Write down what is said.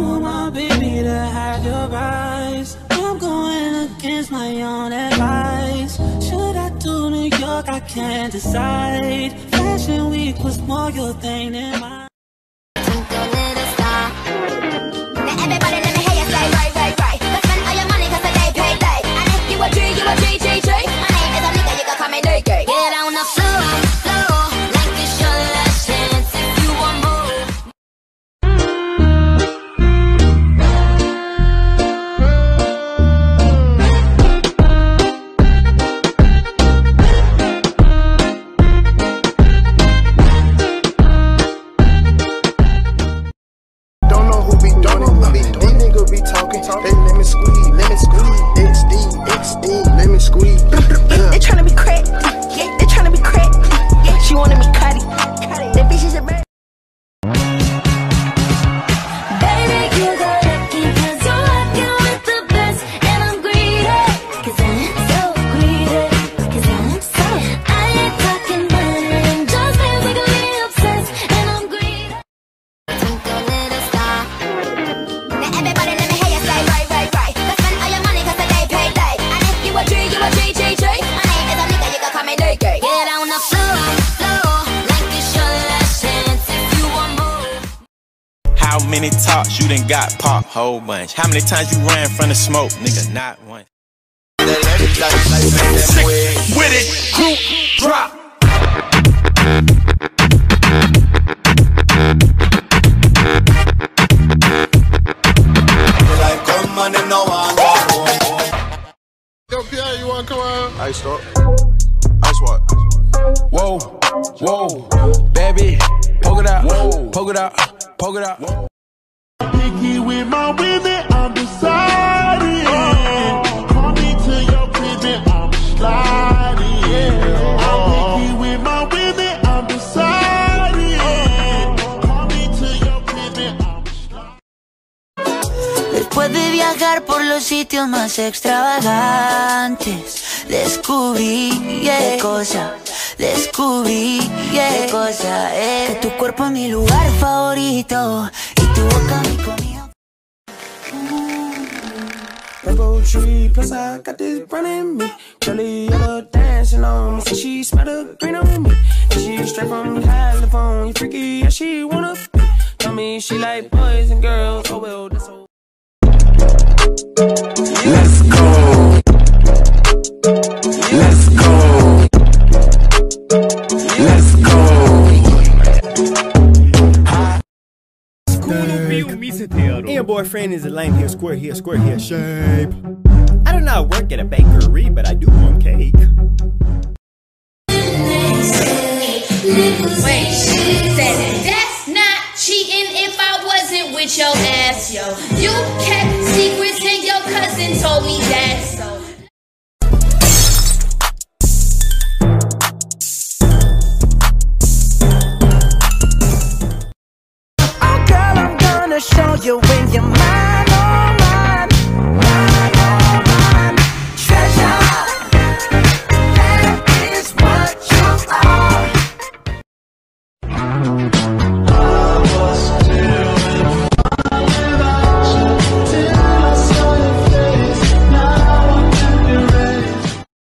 want my baby to hide your eyes. I'm going against my own advice. Should I do New York? I can't decide. Fashion week was more your thing than mine. Many talks you done got popped? Whole bunch. How many times you ran from the smoke? Nigga, not one. With it, group drop. Yo, Pierre, you wanna come around? Ice up. Ice what? Whoa, whoa, baby, poke it out, poke it out, poke it out. Picky Después de viajar por los sitios más extravagantes, descubrí qué cosa, descubrí qué cosa. Que tu cuerpo es mi lugar favorito tu boca mi comida. Rainbow tree, plus I got this in me. Jolly yellow dancing on me, so she smell the green on me. And she straight from California, freaky, yeah, she wanna be. Tell me she like boys and girls, oh well, that's so. Let's go. And your boyfriend is a lame here, square here, square here, shape. I do not know, I work at a bakery, but I do want cake. Wait, said that's not cheating if I wasn't with your ass, yo. You kept secrets and your cousin told me that, so. gonna show you when you're mine. Oh.